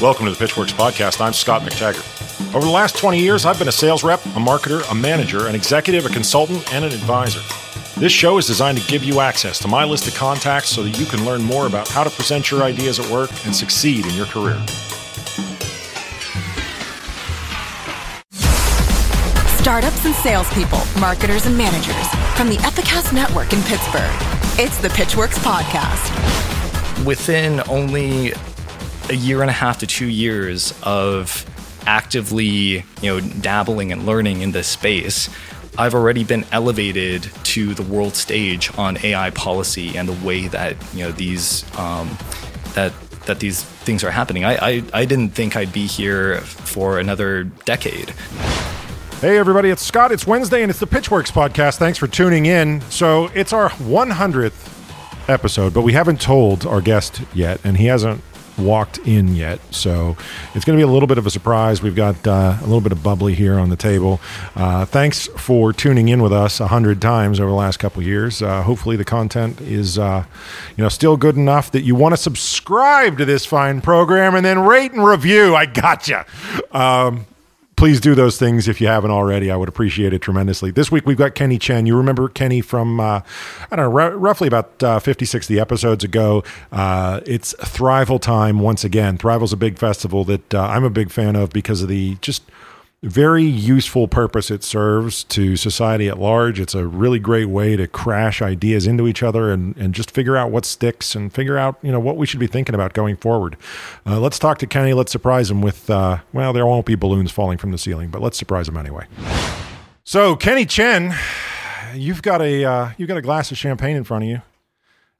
Welcome to the Pitchwerks Podcast. I'm Scott McTaggart. Over the last 20 years, I've been a sales rep, a marketer, a manager, an executive, a consultant, and an advisor. This show is designed to give you access to my list of contacts so that you can learn more about how to present your ideas at work and succeed in your career. Startups and salespeople, marketers and managers from the Epicast Network in Pittsburgh. It's the Pitchwerks Podcast. Within only a year and a half to two years of actively, you know, dabbling and learning in this space, I've already been elevated to the world stage on AI policy and the way that you know these um, that that these things are happening. I, I I didn't think I'd be here for another decade. Hey, everybody, it's Scott. It's Wednesday, and it's the Pitchwerks podcast. Thanks for tuning in. So, it's our 100th episode, but we haven't told our guest yet, and he hasn't walked in yet. So it's going to be a little bit of a surprise. We've got uh, a little bit of bubbly here on the table. Uh, thanks for tuning in with us a hundred times over the last couple years. Uh, hopefully the content is uh, you know still good enough that you want to subscribe to this fine program and then rate and review. I gotcha. Um, please do those things if you haven't already. I would appreciate it tremendously. This week we've got Kenny Chen. You remember Kenny from, uh, I don't know, r- roughly about uh, 50, 60 episodes ago. Uh, it's Thrival time once again. Thrival's a big festival that uh, I'm a big fan of because of the just – very useful purpose it serves to society at large. It's a really great way to crash ideas into each other and, and just figure out what sticks and figure out, you know, what we should be thinking about going forward. Uh, let's talk to Kenny. Let's surprise him with, uh, well, there won't be balloons falling from the ceiling, but let's surprise him anyway. So, Kenny Chen, you've got a, uh, you've got a glass of champagne in front of you.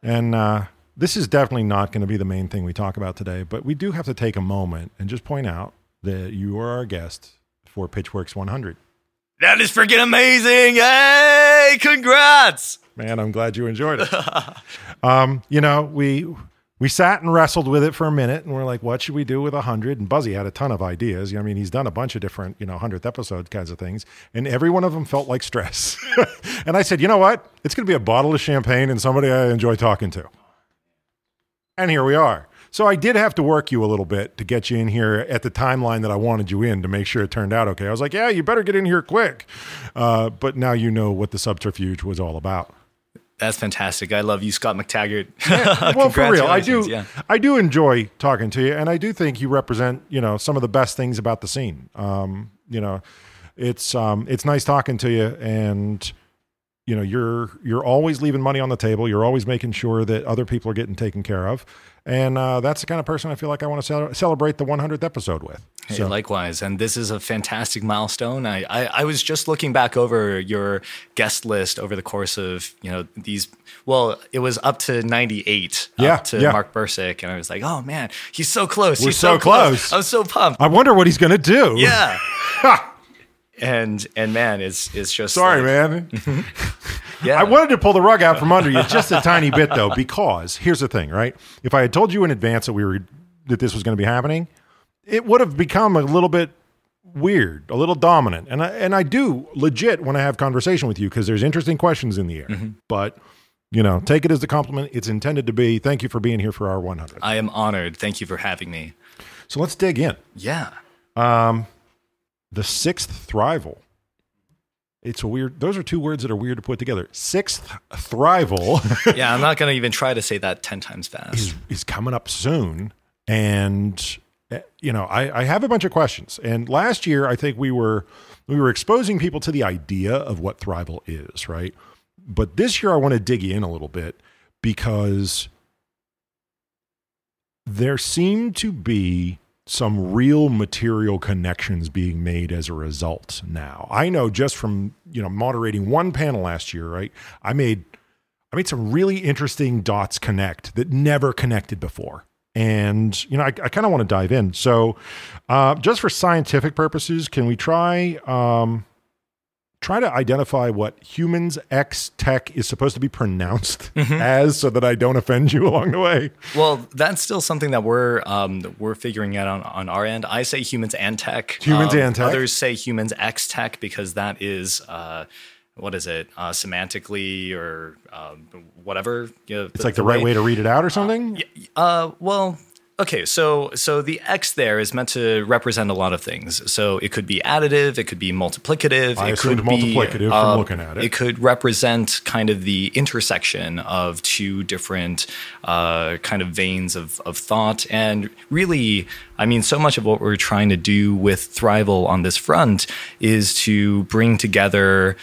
And, uh, this is definitely not going to be the main thing we talk about today, but we do have to take a moment and just point out that you are our guest for Pitchwerks 100. That is freaking amazing! Hey, congrats! Man, I'm glad you enjoyed it. um, you know, we we sat and wrestled with it for a minute, and we're like, "What should we do with a hundred? And Buzzy had a ton of ideas. You know, i mean, he's done a bunch of different, you know, hundredth episode kinds of things, and every one of them felt like stress. and I said, "You know what? It's going to be a bottle of champagne and somebody I enjoy talking to." And here we are. So I did have to work you a little bit to get you in here at the timeline that I wanted you in to make sure it turned out okay. I was like, yeah, you better get in here quick. Uh, but now you know what the subterfuge was all about. That's fantastic. I love you, Scott McTaggart. Yeah, well, for real, I do. Yeah. I do enjoy talking to you, and I do think you represent, you know, some of the best things about the scene. Um, you know, it's um, it's nice talking to you, and you know, you're you're always leaving money on the table. You're always making sure that other people are getting taken care of. And uh, that's the kind of person I feel like I want to celebrate the 100th episode with. Hey, so. likewise. And this is a fantastic milestone. I, I, I, was just looking back over your guest list over the course of, you know, these, well, it was up to 98, yeah, up to yeah. Mark Bursick. And I was like, oh man, he's so close. We're he's so, so close. close. I'm so pumped. I wonder what he's going to do. Yeah. and and man, it's it's just sorry, like, man. yeah, I wanted to pull the rug out from under you just a tiny bit though, because here's the thing, right? If I had told you in advance that we were that this was going to be happening, it would have become a little bit weird, a little dominant, and I and I do legit when I have conversation with you because there's interesting questions in the air, mm-hmm. but. You know, take it as the compliment it's intended to be. Thank you for being here for our 100. I am honored. Thank you for having me. So let's dig in. Yeah. Um, the sixth thrival. It's a weird. Those are two words that are weird to put together. Sixth thrival. yeah, I'm not going to even try to say that ten times fast. Is is coming up soon, and eh, you know, I, I have a bunch of questions. And last year, I think we were we were exposing people to the idea of what thrival is, right? But this year, I want to dig in a little bit because there seem to be some real material connections being made as a result now. I know just from, you know, moderating one panel last year, right? I made I made some really interesting dots connect that never connected before. And, you know, I, I kind of want to dive in. So, uh, just for scientific purposes, can we try um, try to identify what humans X tech is supposed to be pronounced mm-hmm. as so that I don't offend you along the way. Well, that's still something that we're um, we're figuring out on, on our end. I say humans and tech. Humans um, and tech. Others say humans X tech because that is uh, what is it, uh, semantically or um, whatever. You know, It's like the, right way to read it out or something. uh, well, okay. So, so the x there is meant to represent a lot of things. So it could be additive, it could be multiplicative. I it could be, multiplicative from uh, looking at it. It could represent kind of the intersection of two different uh, kind of veins of, of thought. And really, I mean, so much of what we're trying to do with Thrival on this front is to bring together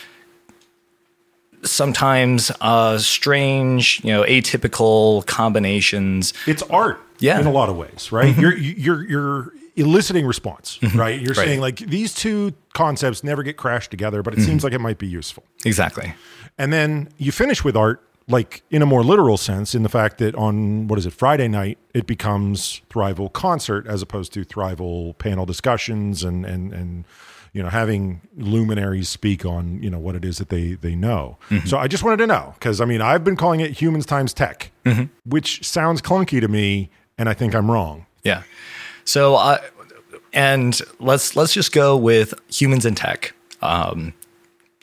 sometimes uh, strange, you know, atypical combinations. It's art, Yeah. in a lot of ways, right? Mm-hmm. You're you're you're eliciting response, mm-hmm. right? You're Right. saying like these two concepts never get crashed together, but it seems mm-hmm. like it might be useful. Exactly. And then you finish with art, like in a more literal sense, in the fact that on what is it, Friday night, it becomes Thrival concert as opposed to Thrival panel discussions and and and you know having luminaries speak on you know what it is that they they know. So I just wanted to know because I mean I've been calling it humans times tech, which sounds clunky to me, and I think I'm wrong. Yeah. So, uh, and let's let's just go with humans and tech. Um,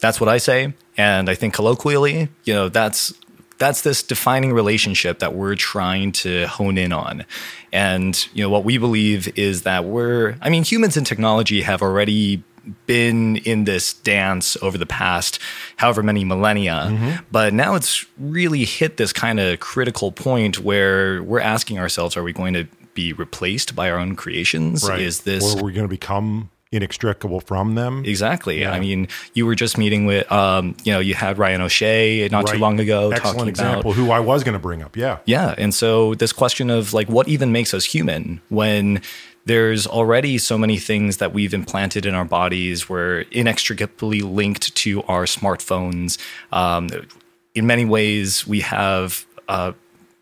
that's what I say, and I think colloquially, you know, that's that's this defining relationship that we're trying to hone in on. And you know, what we believe is that we're, I mean, humans and technology have already been in this dance over the past however many millennia but now it's really hit this kind of critical point where we're asking ourselves are we going to be replaced by our own creations Right. is this or are we going to become inextricable from them? Exactly. I mean, you were just meeting with, um, you know, you had Ryan O'Shea not too long ago Excellent talking example. about. Who I was going to bring up. Yeah. Yeah. And so this question of like, what even makes us human when there's already so many things that we've implanted in our bodies, we're inextricably linked to our smartphones. Um, in many ways, we have. Uh,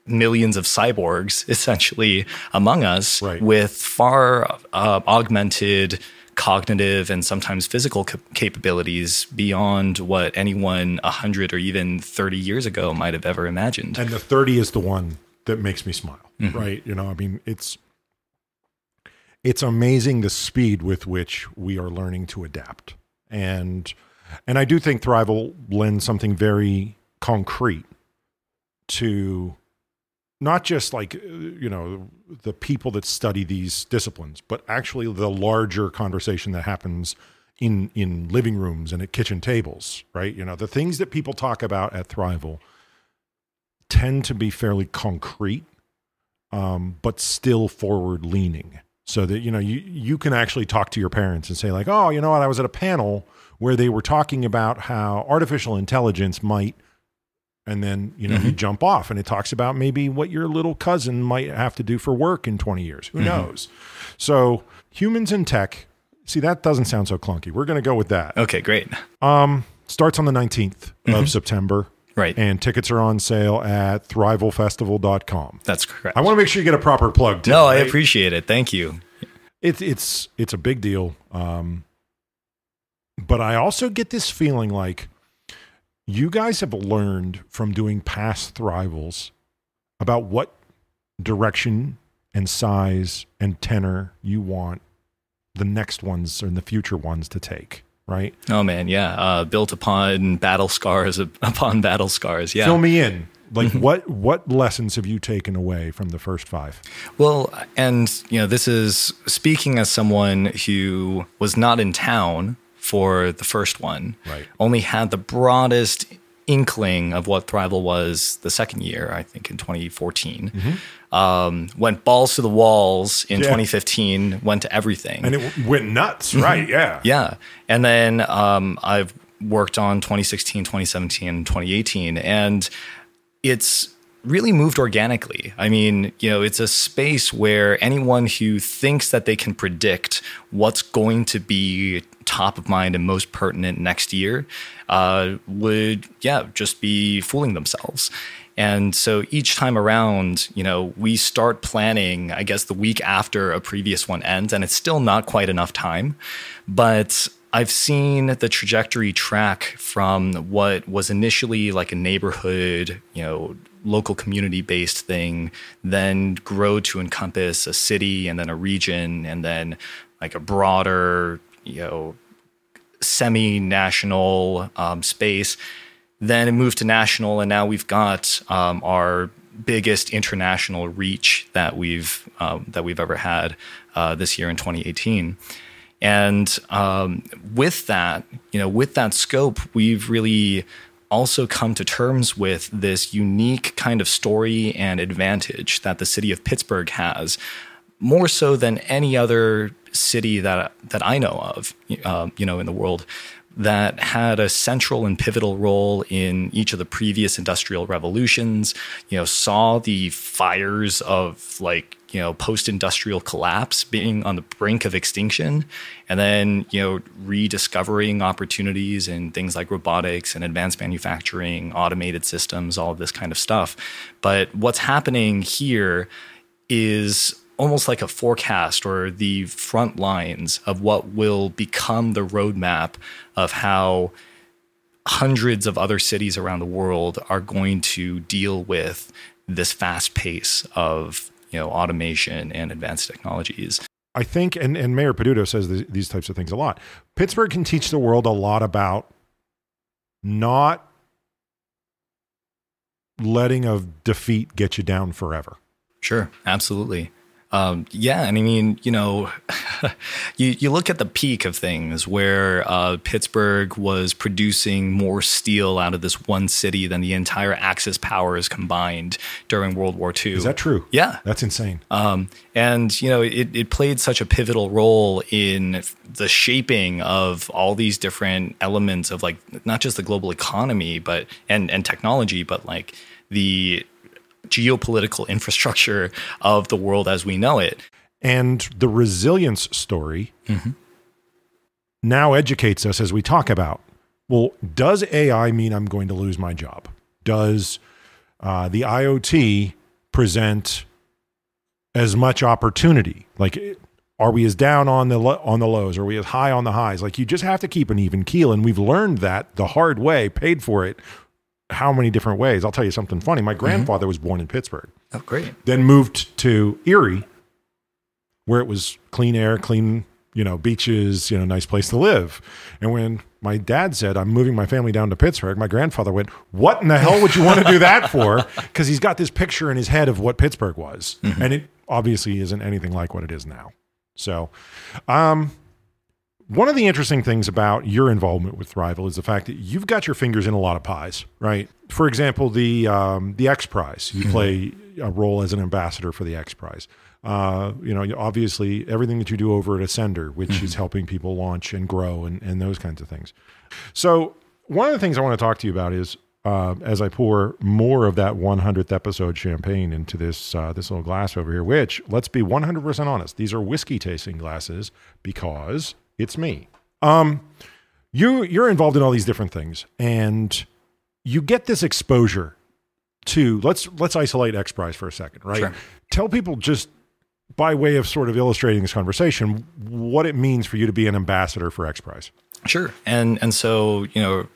millions of cyborgs essentially among us Right. with far uh, augmented cognitive and sometimes physical cap- capabilities beyond what anyone 100 or even 30 years ago might have ever imagined. And the 30 is the one that makes me smile, Mm-hmm. right? You know, I mean, it's it's amazing the speed with which we are learning to adapt. And and I do think Thrival lends something very concrete to not just like uh, you know the people that study these disciplines, but actually the larger conversation that happens in in living rooms and at kitchen tables, right? You know, the things that people talk about at Thrival tend to be fairly concrete, um, but still forward leaning. So that you know you you can actually talk to your parents and say like, oh, you know what, I was at a panel where they were talking about how artificial intelligence might, and then you know you mm-hmm. jump off and it talks about maybe what your little cousin might have to do for work in twenty years. Who mm-hmm. knows? So humans in tech. See, that doesn't sound so clunky. We're going to go with that. Okay, great. Um, starts on the 19th of mm-hmm. September. Right. And tickets are on sale at thrivalfestival.com. That's correct. I want to make sure you get a proper plug. Too, no, I appreciate it. Thank you. it's it's it's a big deal. Um, but I also get this feeling like you guys have learned from doing past thrivals about what direction and size and tenor you want the next ones and the future ones to take. Right? Oh man, yeah. Uh, built upon battle scars, upon battle scars. Yeah. Fill me in. Like what what lessons have you taken away from the first five? Well, and you know, this is speaking as someone who was not in town for the first one. Right. Only had the broadest inkling of what Thrival was the second year, I think in 2014. Um, went balls to the walls in Yeah. 2015, went to everything. And it went nuts, right? Yeah. Yeah. And then um, I've worked on 2016, 2017, and 2018. And it's really moved organically. I mean, you know, it's a space where anyone who thinks that they can predict what's going to be top of mind and most pertinent next year uh, would, yeah, just be fooling themselves. And so each time around, you know, we start planning, I guess, the week after a previous one ends, and it's still not quite enough time. But I've seen the trajectory track from what was initially like a neighborhood, you know, local community based thing, then grow to encompass a city and then a region and then like a broader, you know, semi-national um, space. Then it moved to national, and now we've got um, our biggest international reach that we've um, that we've ever had uh, this year in 2018. And um, with that, you know, with that scope, we've really also come to terms with this unique kind of story and advantage that the city of Pittsburgh has, more so than any other city that that I know of, uh, you know, in the world that had a central and pivotal role in each of the previous industrial revolutions. You know, saw the fires of like you know post-industrial collapse being on the brink of extinction and then you know rediscovering opportunities in things like robotics and advanced manufacturing automated systems all of this kind of stuff but what's happening here is almost like a forecast or the front lines of what will become the roadmap of how hundreds of other cities around the world are going to deal with this fast pace of you know automation and advanced technologies. I think, and, and Mayor Peduto says th- these types of things a lot. Pittsburgh can teach the world a lot about not letting a defeat get you down forever. Sure, absolutely. Um, yeah, and I mean, you know, you you look at the peak of things where uh, Pittsburgh was producing more steel out of this one city than the entire Axis powers combined during World War II. Is that true? Yeah, that's insane. Um, and you know, it, it played such a pivotal role in the shaping of all these different elements of like not just the global economy, but and and technology, but like the geopolitical infrastructure of the world as we know it. And the resilience story mm-hmm. now educates us as we talk about well, does AI mean I'm going to lose my job? Does uh, the IoT present as much opportunity? Like, are we as down on the on the lows? Are we as high on the highs? Like, you just have to keep an even keel, and we've learned that the hard way, paid for it how many different ways. I'll tell you something funny. My mm-hmm. grandfather mm-hmm. was born in Pittsburgh. Oh, great. Then moved to Erie, where it was clean air, clean, you know, beaches, you know, nice place to live. And when my dad said, I'm moving my family down to Pittsburgh, my grandfather went, What in the hell would you want to do that for? Because he's got this picture in his head of what Pittsburgh was. Mm-hmm. And it obviously isn't anything like what it is now. So, um, one of the interesting things about your involvement with Thrival is the fact that you've got your fingers in a lot of pies, right? For example, the um, the X Prize, you mm-hmm. play a role as an ambassador for the X Prize. Uh, you know, obviously everything that you do over at Ascender, which mm-hmm. is helping people launch and grow and, and those kinds of things. So one of the things I want to talk to you about is uh, as I pour more of that 100th episode champagne into this uh, this little glass over here, which let's be 100% honest, these are whiskey tasting glasses because it's me. Um, you you're involved in all these different things, and you get this exposure to let's let's isolate X Prize for a second, right? Sure. Tell people just by way of sort of illustrating this conversation what it means for you to be an ambassador for X Prize. Sure, and and so you know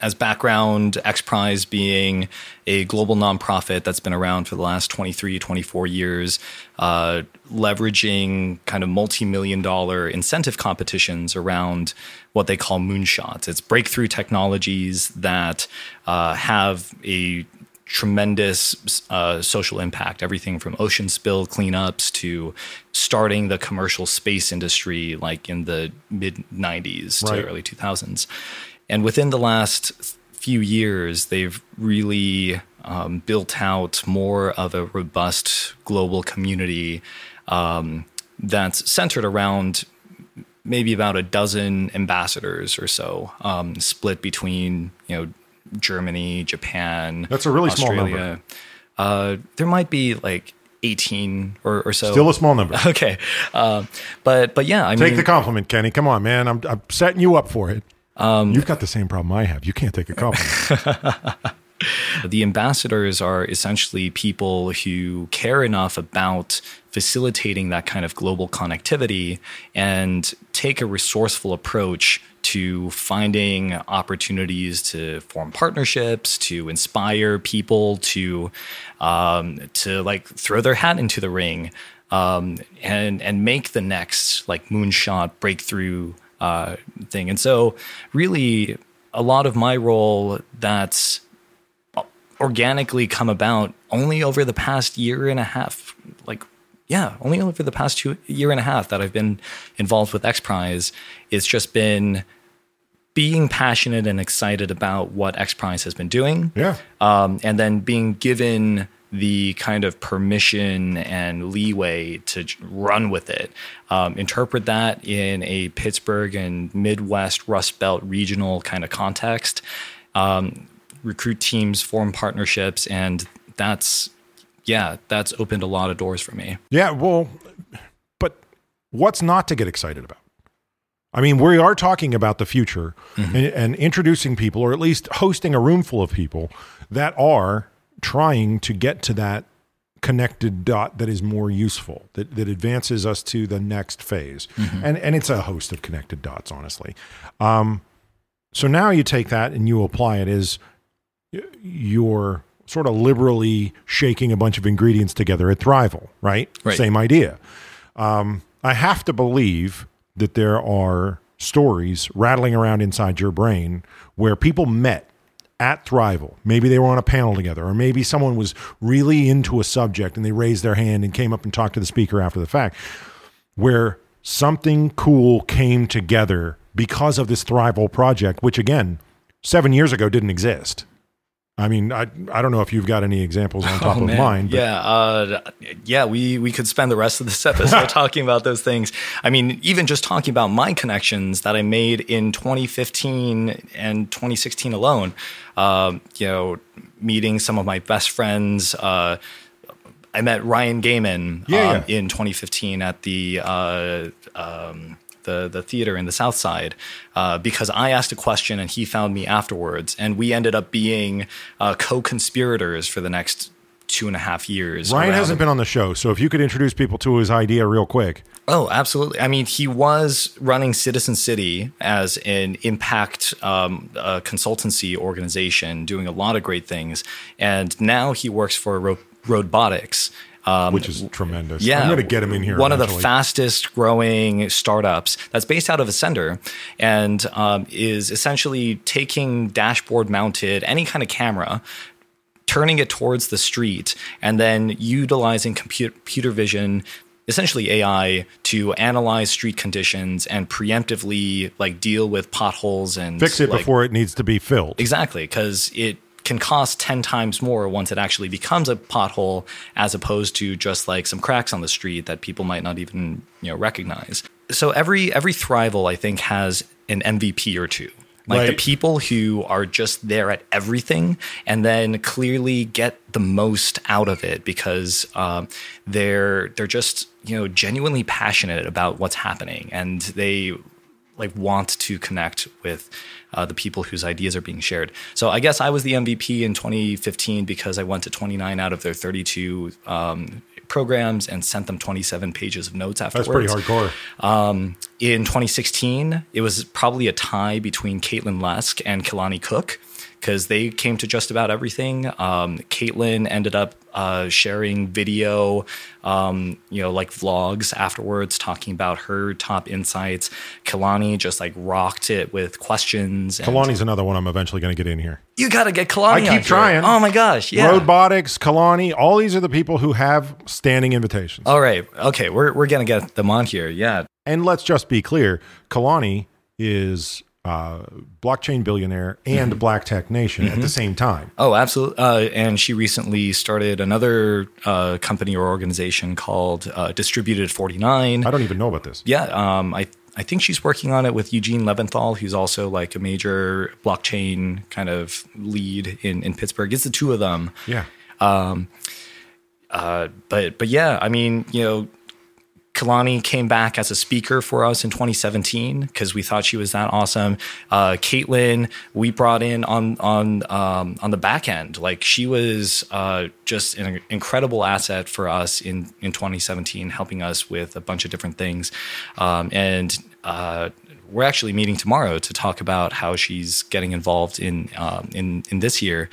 as background, X Prize being a global nonprofit that's been around for the last 23, 24 years, uh, leveraging kind of multi million dollar incentive competitions around what they call moonshots. It's breakthrough technologies that uh, have a tremendous uh, social impact everything from ocean spill cleanups to starting the commercial space industry like in the mid 90s right. to early 2000s and within the last few years, they've really um, built out more of a robust global community um, that's centered around maybe about a dozen ambassadors or so, um, split between you know Germany, Japan. That's a really Australia. small number. Uh, there might be like 18 or, or, so. Still a small number. Okay. Uh, but but yeah, I Take mean, the compliment, Kenny. Come on, man. I'm, I'm setting you up for it. Um, You've got the same problem I have. You can't take a compliment. the ambassadors are essentially people who care enough about facilitating that kind of global connectivity and take a resourceful approach to finding opportunities to form partnerships, to inspire people to um, to like throw their hat into the ring um, and and make the next like moonshot breakthrough uh, thing. And so, really, a lot of my role that's organically come about only over the past year and a half, like yeah, only over the past two year and a half that I've been involved with X Prize. It's just been being passionate and excited about what X Prize has been doing. Yeah. Um, and then being given the kind of permission and leeway to run with it, um, interpret that in a Pittsburgh and Midwest Rust Belt regional kind of context, um, recruit teams, form partnerships, and that's yeah, that's opened a lot of doors for me. Yeah, well, but what's not to get excited about? I mean, we are talking about the future mm-hmm. and, and, introducing people, or at least hosting a room full of people that are trying to get to that connected dot that is more useful, that, that advances us to the next phase. Mm-hmm. And, and it's a host of connected dots, honestly. Um, so now you take that and you apply it as your sort of liberally shaking a bunch of ingredients together at Thrival, right? right. Same idea. Um, I have to believe that there are stories rattling around inside your brain where people met at Thrival. Maybe they were on a panel together, or maybe someone was really into a subject and they raised their hand and came up and talked to the speaker after the fact, where something cool came together because of this Thrival project, which again, seven years ago didn't exist. I mean, I I don't know if you've got any examples on top oh, of mind. But. Yeah, uh, yeah, we we could spend the rest of this episode talking about those things. I mean, even just talking about my connections that I made in 2015 and 2016 alone. Uh, you know, meeting some of my best friends. Uh, I met Ryan Gaiman yeah, um, yeah. in 2015 at the. Uh, um, the the theater in the South Side, uh, because I asked a question and he found me afterwards, and we ended up being uh, co-conspirators for the next two and a half years. Ryan hasn't been on the show, so if you could introduce people to his idea real quick. Oh, absolutely. I mean, he was running Citizen City as an impact um, consultancy organization, doing a lot of great things, and now he works for Ro- Roadbotics um, Which is tremendous. Yeah, I'm going to get him in here. One eventually. of the fastest growing startups that's based out of Ascender and um, is essentially taking dashboard mounted any kind of camera turning it towards the street and then utilizing computer vision essentially AI to analyze street conditions and preemptively like deal with potholes and fix it like, before it needs to be filled. Exactly, because it can cost 10 times more once it actually becomes a pothole as opposed to just like some cracks on the street that people might not even you know recognize so every every thrival i think has an mvp or two like right. the people who are just there at everything and then clearly get the most out of it because um, they're they're just you know genuinely passionate about what's happening and they like want to connect with uh, the people whose ideas are being shared. So I guess I was the MVP in 2015 because I went to 29 out of their 32 um, programs and sent them 27 pages of notes afterwards. That's pretty hardcore. Um, in 2016, it was probably a tie between Caitlin Lesk and Kelauni Cook because they came to just about everything. Um, Caitlin ended up uh, sharing video, um, you know, like vlogs afterwards, talking about her top insights. Kelauni just like rocked it with questions. Kelauni's another one I'm eventually going to get in here. You got to get Kelauni. I keep trying. Oh my gosh, yeah. Roadbotics, Kelauni, all these are the people who have standing invitations. All right, okay, we're we're going to get them on here. Yeah, and let's just be clear, Kelauni is uh, blockchain billionaire and mm-hmm. Black Tech Nation mm-hmm. at the same time. Oh, absolutely. Uh, and she recently started another uh, company or organization called uh, Distributed 49. I don't even know about this. Yeah. Um, I, I think she's working on it with Eugene Leventhal, who's also like a major blockchain kind of lead in, in Pittsburgh. It's the two of them. Yeah. Um, uh, but but yeah, I mean, you know, Kelauni came back as a speaker for us in 2017 because we thought she was that awesome. Uh, Caitlin, we brought in on on um, on the back end. Like she was uh, just an incredible asset for us in in 2017, helping us with a bunch of different things. Um, and uh, we're actually meeting tomorrow to talk about how she's getting involved in um, in in this year.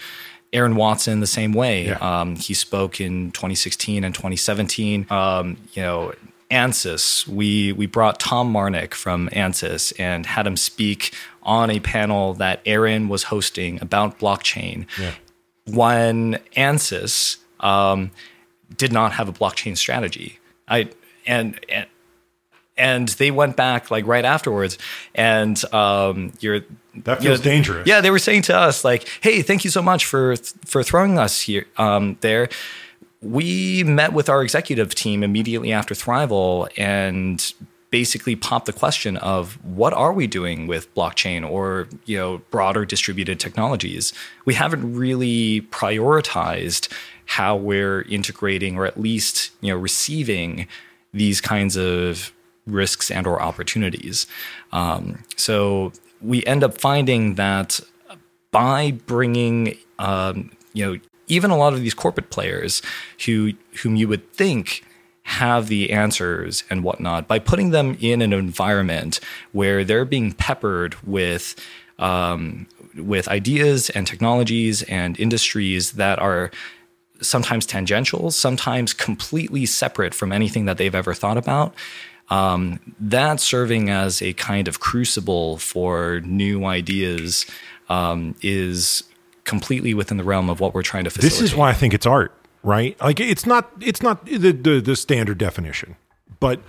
Aaron Watson the same way. Yeah. Um, he spoke in 2016 and 2017. Um, you know, ANSYS, we we brought Tom Marnick from ANSYS and had him speak on a panel that Aaron was hosting about blockchain. Yeah. When ANSYS um, did not have a blockchain strategy, I and, and and they went back like right afterwards, and um, you're That you feels dangerous. Yeah, they were saying to us like, "Hey, thank you so much for for throwing us here um, there." We met with our executive team immediately after Thrival and basically popped the question of what are we doing with blockchain or you know broader distributed technologies? We haven't really prioritized how we're integrating or at least you know receiving these kinds of risks and or opportunities. Um, so we end up finding that by bringing um, you know even a lot of these corporate players who whom you would think have the answers and whatnot by putting them in an environment where they're being peppered with um, with ideas and technologies and industries that are sometimes tangential, sometimes completely separate from anything that they've ever thought about. Um, that serving as a kind of crucible for new ideas um, is completely within the realm of what we're trying to facilitate. This is why I think it's art, right? Like it's not it's not the the, the standard definition, but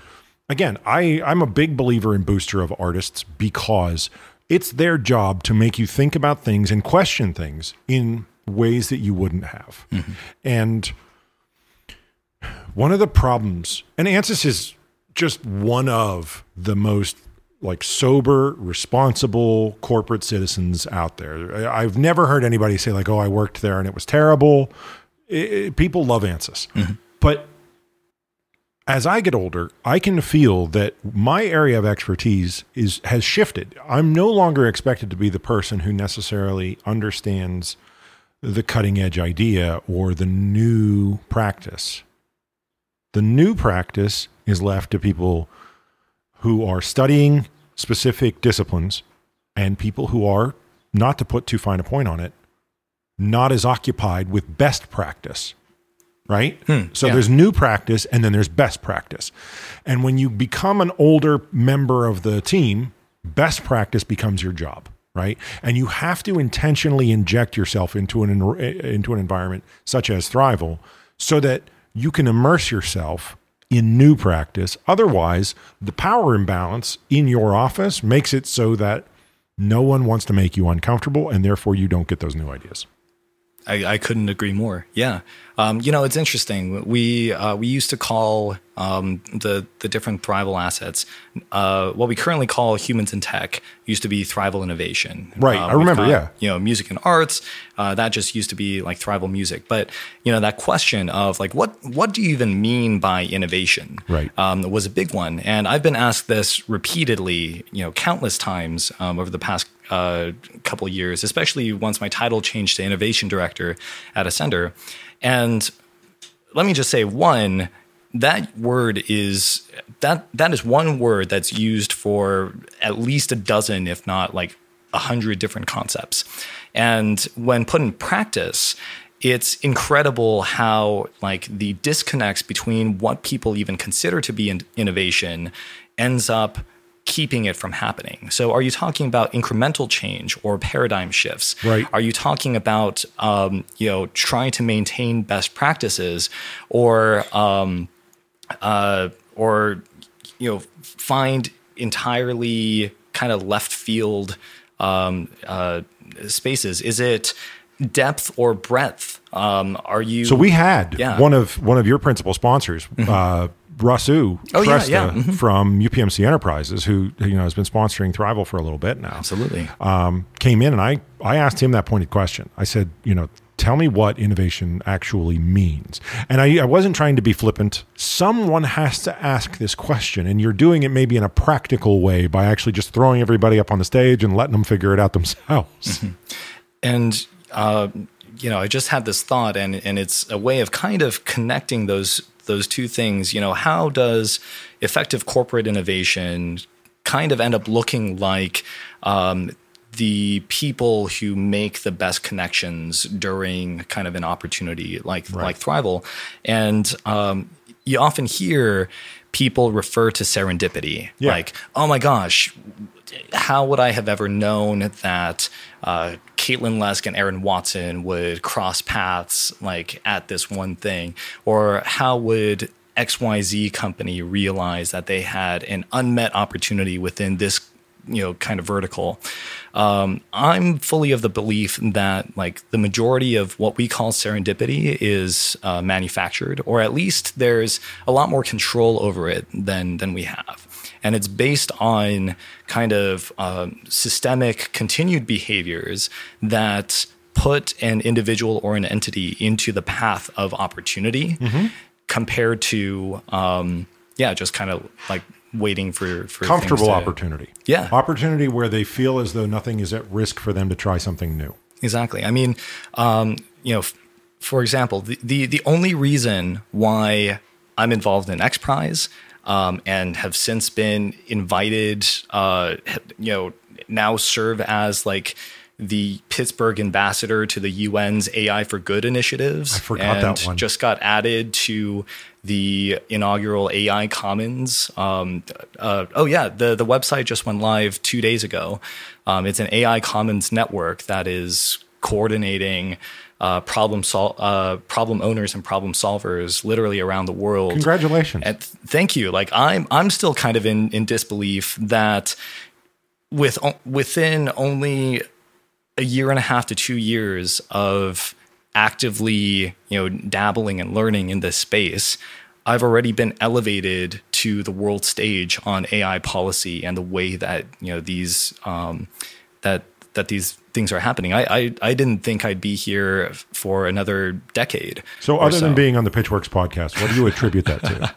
again, I I'm a big believer in booster of artists because it's their job to make you think about things and question things in ways that you wouldn't have. Mm-hmm. And one of the problems, and ANSYS is just one of the most like sober, responsible corporate citizens out there. I've never heard anybody say like, "Oh, I worked there and it was terrible." I- I- people love ANSYS, mm-hmm. but as I get older, I can feel that my area of expertise is has shifted. I'm no longer expected to be the person who necessarily understands the cutting edge idea or the new practice. The new practice is left to people who are studying specific disciplines and people who are, not to put too fine a point on it, not as occupied with best practice. Right? Hmm, so yeah. there's new practice and then there's best practice. And when you become an older member of the team, best practice becomes your job, right? And you have to intentionally inject yourself into an into an environment such as Thrival so that you can immerse yourself in new practice. Otherwise, the power imbalance in your office makes it so that no one wants to make you uncomfortable and therefore you don't get those new ideas. I, I couldn't agree more. Yeah, um, you know it's interesting. We uh, we used to call um, the the different Thrival assets uh, what we currently call humans in tech. Used to be Thrival Innovation. Right, Uh, I remember, got, yeah. You know, music and arts. Uh, that just used to be like Thrival Music. But you know that question of like what what do you even mean by innovation? Right. um, was a big one. And I've been asked this repeatedly, you know, countless times um, over the past uh, couple years, especially once my title changed to innovation director at Ascender. And let me just say, one, that word is that that is one word that's used for at least a dozen, if not like a hundred different concepts. And when put in practice, it's incredible how like the disconnects between what people even consider to be in- innovation ends up keeping it from happening. So, are you talking about incremental change or paradigm shifts? Right. Are you talking about um, you know trying to maintain best practices or um, uh, or you know find entirely kind of left field um, uh, spaces? Is it depth or breadth? Um, are you So we had Yeah. one of one of your principal sponsors, uh, Rasu Oh, yeah, yeah. Mhm. from UPMC Enterprises, who you know has been sponsoring Thrival for a little bit now. absolutely um, came in and I, I asked him that pointed question. I said, you know, tell me what innovation actually means. And I, I wasn't trying to be flippant. Someone has to ask this question, and you're doing it maybe in a practical way by actually just throwing everybody up on the stage and letting them figure it out themselves. and uh, you know, I just had this thought, and and it's a way of kind of connecting those those two things. You know, how does effective corporate innovation kind of end up looking like? Um, the people who make the best connections during kind of an opportunity like like Thrival, and um, you often hear people refer to serendipity Yeah. like, oh my gosh, how would I have ever known that uh, Caitlin Lesk and Aaron Watson would cross paths like at this one thing? Or how would XYZ company realize that they had an unmet opportunity within this you know kind of vertical um, i'm fully of the belief that like the majority of what we call serendipity is uh, manufactured or at least there's a lot more control over it than than we have and it's based on kind of um, systemic continued behaviors that put an individual or an entity into the path of opportunity compared to um, yeah just kind of like waiting for for Comfortable to- opportunity. Yeah. Opportunity where they feel as though nothing is at risk for them to try something new. Exactly. I mean, um, you know, f- for example, the, the the only reason why I'm involved in X Prize um, and have since been invited, uh, you know, now serve as like the Pittsburgh ambassador to the UN's AI for Good initiatives. I forgot and that one. Just got added to the inaugural AI Commons. Um, uh, oh yeah, the the website just went live two days ago. Um, it's an AI Commons network that is coordinating uh, problem sol- uh, problem owners and problem solvers literally around the world. Congratulations. And th- thank you. Like I'm I'm still kind of in in disbelief that with o- within only a year and a half to two years of actively you know dabbling and learning in this space i've already been elevated to the world stage on ai policy and the way that you know these um, that that these things are happening I, I i didn't think i'd be here for another decade so, other than being on the Pitchwerks podcast, what do you attribute that to?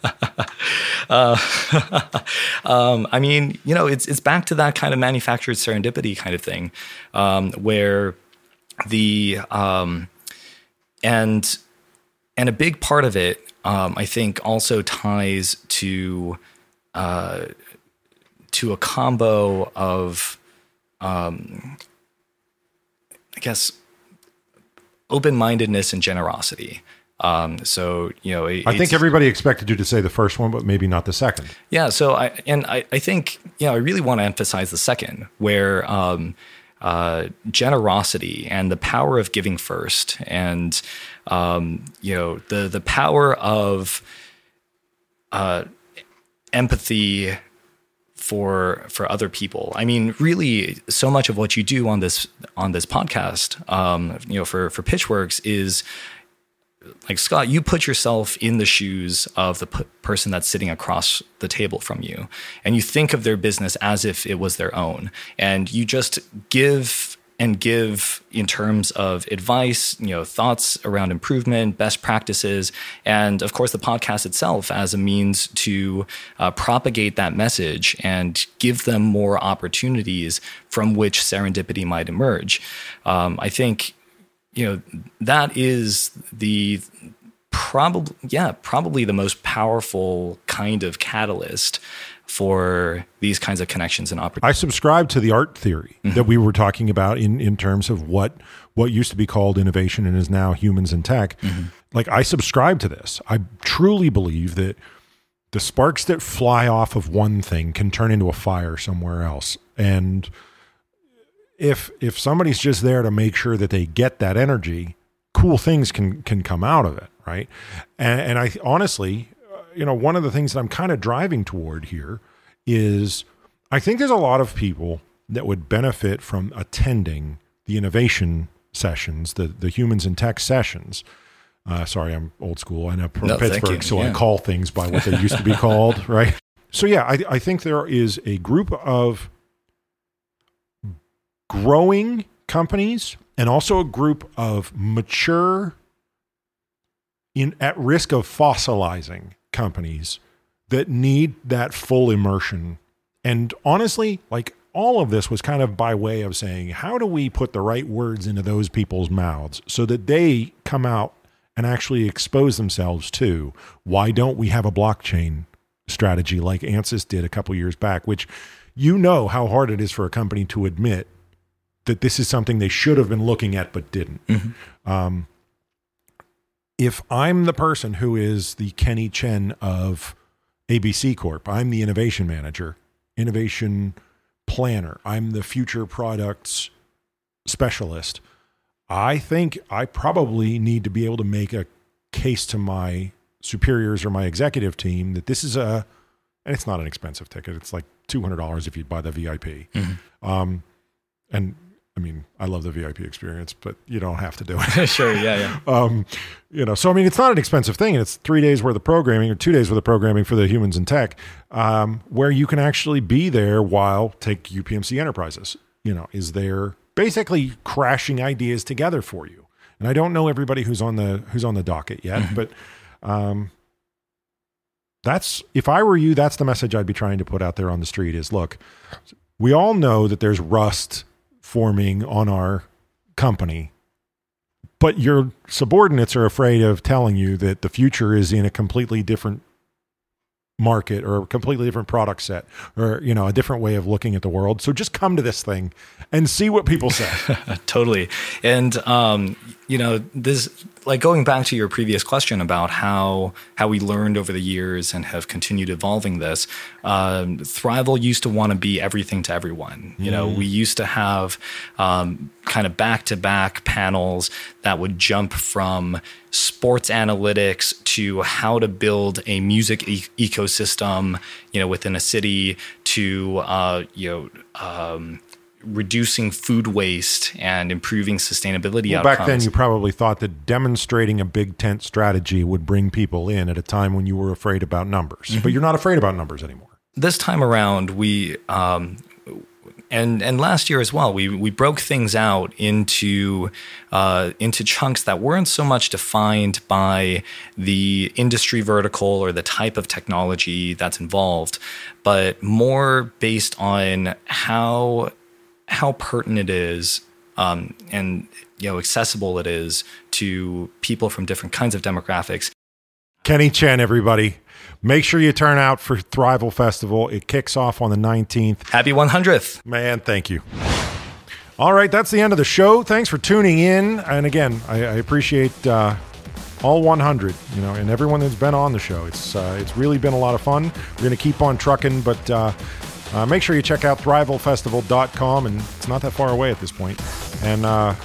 Um, I mean, you know, it's it's back to that kind of manufactured serendipity kind of thing, um, where the um, and and a big part of it, um, I think, also ties to uh, to a combo of, um, I guess, open mindedness and generosity. Um, so you know, it- I think everybody expected you to say the first one, but maybe not the second. yeah. So I and I, I think you know I really want to emphasize the second, where um, uh, generosity and the power of giving first, and um, you know the the power of uh, empathy for for other people. I mean, really, so much of what you do on this on this podcast, um, you know, for for Pitchwerks is like Scott, you put yourself in the shoes of the p- person that's sitting across the table from you, and you think of their business as if it was their own, and you just give and give in terms of advice, you know, thoughts around improvement, best practices, and of course the podcast itself as a means to uh, propagate that message and give them more opportunities from which serendipity might emerge. Um, I think you know that is the probably yeah probably the most powerful kind of catalyst for these kinds of connections and opportunities. I subscribe to the art theory Mm-hmm. that we were talking about in, in terms of what what used to be called innovation and is now humans in tech. Mm-hmm. Like I subscribe to this. I truly believe that the sparks that fly off of one thing can turn into a fire somewhere else. And if if somebody's just there to make sure that they get that energy, cool things can can come out of it, right? And, and I honestly, you know, one of the things that I'm kind of driving toward here is I think there's a lot of people that would benefit from attending the innovation sessions, the the humans in tech sessions. Uh, sorry, I'm old school. I'm from No, Pittsburgh, so I call things by what they used to be called, right? So yeah, I, I think there is a group of growing companies and also a group of mature in at risk of fossilizing companies that need that full immersion and honestly like all of this was kind of by way of saying how do we put the right words into those people's mouths so that they come out and actually expose themselves to why don't we have a blockchain strategy like ansys did a couple years back which you know how hard it is for a company to admit that this is something they should have been looking at but didn't. Um, if I'm the person who is the Kenny Chen of ABC Corp, I'm the innovation manager, innovation planner, I'm the future products specialist. I think I probably need to be able to make a case to my superiors or my executive team that this is a, and it's not an expensive ticket. It's like two hundred dollars if you buy the VIP. Um, and I mean, I love the VIP experience, but you don't have to do it. sure, yeah, yeah. um, you know, so I mean, it's not an expensive thing, and it's three days worth of programming or two days worth of programming for the humans in tech, um, where you can actually be there while take UPMC Enterprises. You know, is there basically crashing ideas together for you? And I don't know everybody who's on the who's on the docket yet, but um, that's if I were you, that's the message I'd be trying to put out there on the street. Is look, we all know that there's rust forming on our company. But your subordinates are afraid of telling you that the future is in a completely different market or a completely different product set or you know a different way of looking at the world. So just come to this thing and see what people say. Totally. And um you know this like going back to your previous question about how how we learned over the years and have continued evolving this um, thrival used to want to be everything to everyone. You know we used to have um, kind of back to back panels that would jump from sports analytics to how to build a music e- ecosystem you know within a city to uh, you know um, reducing food waste and improving sustainability well, outcomes. back then you probably thought that demonstrating a big tent strategy would bring people in at a time when you were afraid about numbers. But you're not afraid about numbers anymore. This time around we um, and and last year as well we we broke things out into uh, into chunks that weren't so much defined by the industry vertical or the type of technology that's involved but more based on how how pertinent it is um, and you know accessible it is to people from different kinds of demographics Kenny Chen, everybody. Make sure you turn out for Thrival Festival. It kicks off on the 19th. happy 100th Man, thank you. All right, that's the end of the show. Thanks for tuning in. And again, I, I appreciate uh, all 100, you know, and everyone that's been on the show. It's uh, it's really been a lot of fun. We're going to keep on trucking, but uh, uh, make sure you check out thrivalfestival.com, and it's not that far away at this point. And uh,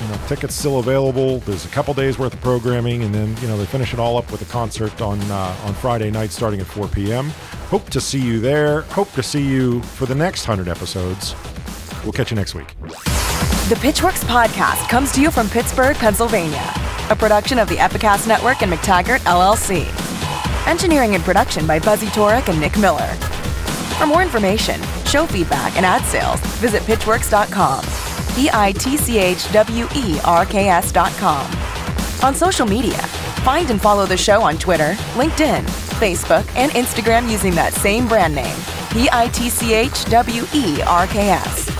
you know, tickets still available. There's a couple days worth of programming, and then you know they finish it all up with a concert on uh, on Friday night starting at 4 p.m. Hope to see you there. Hope to see you for the next hundred episodes. We'll catch you next week. The Pitchwerks podcast comes to you from Pittsburgh, Pennsylvania, a production of the Epicast Network and McTaggart LLC. Engineering and production by Buzzy Torek and Nick Miller. For more information, show feedback, and ad sales, visit pitchwerks.com. P I T C H W E R K S.com. On social media, find and follow the show on Twitter, LinkedIn, Facebook, and Instagram using that same brand name, P I T C H W E R K S.